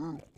Mm.